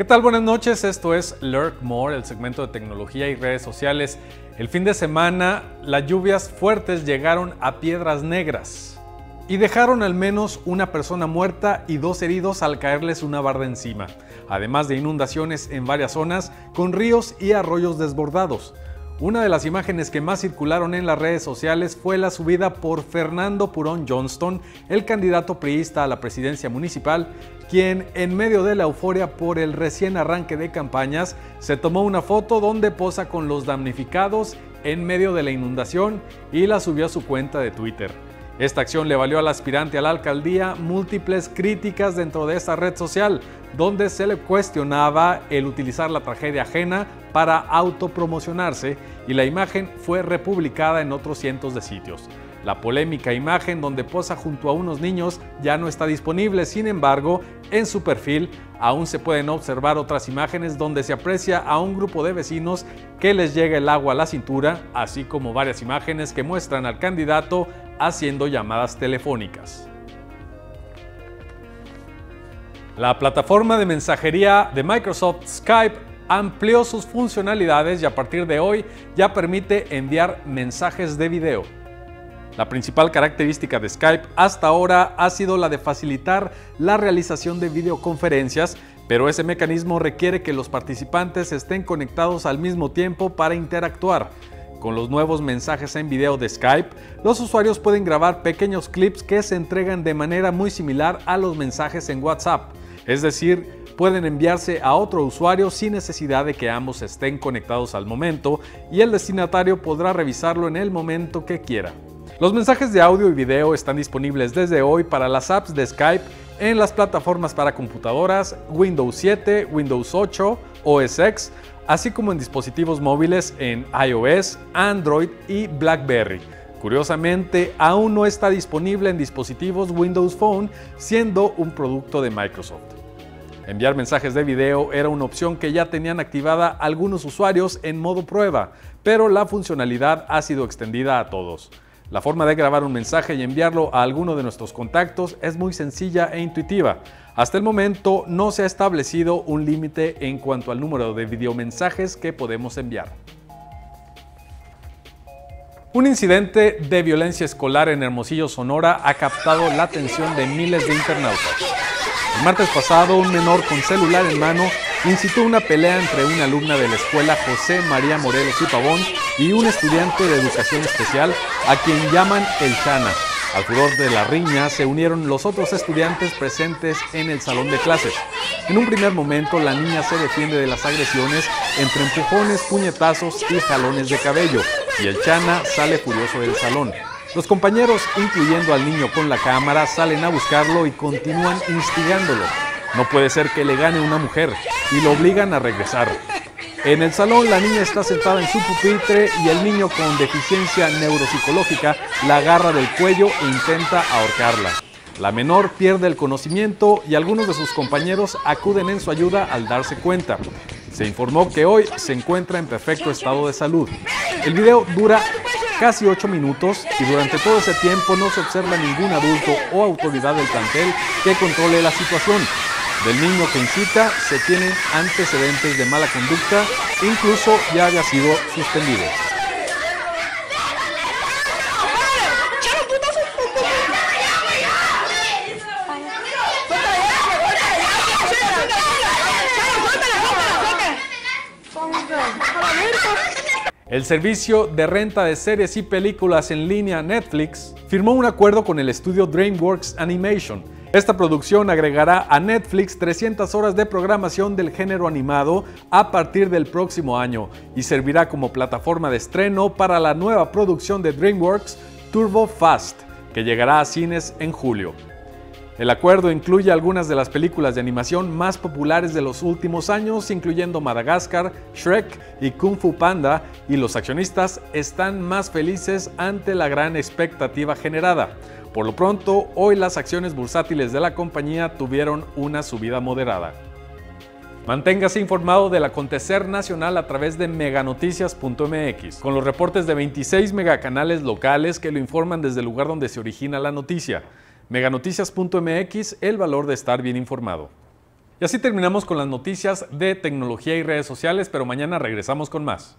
¿Qué tal? Buenas noches, esto es Lurk More, el segmento de tecnología y redes sociales. El fin de semana, las lluvias fuertes llegaron a Piedras Negras y dejaron al menos una persona muerta y dos heridos al caerles una barda encima, además de inundaciones en varias zonas con ríos y arroyos desbordados. Una de las imágenes que más circularon en las redes sociales fue la subida por Fernando Purón Johnston, el candidato priista a la presidencia municipal, quien en medio de la euforia por el recién arranque de campañas se tomó una foto donde posa con los damnificados en medio de la inundación y la subió a su cuenta de Twitter. Esta acción le valió al aspirante a la alcaldía múltiples críticas dentro de esta red social, donde se le cuestionaba el utilizar la tragedia ajena para autopromocionarse y la imagen fue republicada en otros cientos de sitios. La polémica imagen donde posa junto a unos niños ya no está disponible, sin embargo, en su perfil aún se pueden observar otras imágenes donde se aprecia a un grupo de vecinos que les llega el agua a la cintura, así como varias imágenes que muestran al candidato haciendo llamadas telefónicas. La plataforma de mensajería de Microsoft Skype amplió sus funcionalidades y a partir de hoy ya permite enviar mensajes de video. La principal característica de Skype hasta ahora ha sido la de facilitar la realización de videoconferencias, pero ese mecanismo requiere que los participantes estén conectados al mismo tiempo para interactuar. Con los nuevos mensajes en video de Skype, los usuarios pueden grabar pequeños clips que se entregan de manera muy similar a los mensajes en WhatsApp. Es decir, pueden enviarse a otro usuario sin necesidad de que ambos estén conectados al momento y el destinatario podrá revisarlo en el momento que quiera. Los mensajes de audio y video están disponibles desde hoy para las apps de Skype en las plataformas para computadoras Windows 7, Windows 8, OS X, así como en dispositivos móviles en iOS, Android y BlackBerry. Curiosamente, aún no está disponible en dispositivos Windows Phone, siendo un producto de Microsoft. Enviar mensajes de video era una opción que ya tenían activada algunos usuarios en modo prueba, pero la funcionalidad ha sido extendida a todos. La forma de grabar un mensaje y enviarlo a alguno de nuestros contactos es muy sencilla e intuitiva. Hasta el momento no se ha establecido un límite en cuanto al número de videomensajes que podemos enviar. Un incidente de violencia escolar en Hermosillo, Sonora, ha captado la atención de miles de internautas. El martes pasado, un menor con celular en mano incitó una pelea entre una alumna de la escuela José María Morelos y Pavón y un estudiante de educación especial a quien llaman el Chana. Al furor de la riña se unieron los otros estudiantes presentes en el salón de clases. En un primer momento la niña se defiende de las agresiones entre empujones, puñetazos y jalones de cabello, y el Chana sale furioso del salón. Los compañeros, incluyendo al niño con la cámara, salen a buscarlo y continúan instigándolo. No puede ser que le gane una mujer y lo obligan a regresar. En el salón la niña está sentada en su pupitre y el niño con deficiencia neuropsicológica la agarra del cuello e intenta ahorcarla. La menor pierde el conocimiento y algunos de sus compañeros acuden en su ayuda al darse cuenta. Se informó que hoy se encuentra en perfecto estado de salud. El video dura casi 8 minutos y durante todo ese tiempo no se observa ningún adulto o autoridad del plantel que controle la situación. Del niño que incita se tienen antecedentes de mala conducta, incluso ya haya sido suspendido. El servicio de renta de series y películas en línea Netflix firmó un acuerdo con el estudio DreamWorks Animation. Esta producción agregará a Netflix 300 horas de programación del género animado a partir del próximo año y servirá como plataforma de estreno para la nueva producción de DreamWorks Turbo Fast, que llegará a cines en julio. El acuerdo incluye algunas de las películas de animación más populares de los últimos años, incluyendo Madagascar, Shrek y Kung Fu Panda, y los accionistas están más felices ante la gran expectativa generada. Por lo pronto, hoy las acciones bursátiles de la compañía tuvieron una subida moderada. Manténgase informado del acontecer nacional a través de meganoticias.mx, con los reportes de 26 megacanales locales que lo informan desde el lugar donde se origina la noticia. Meganoticias.mx, el valor de estar bien informado. Y así terminamos con las noticias de tecnología y redes sociales, pero mañana regresamos con más.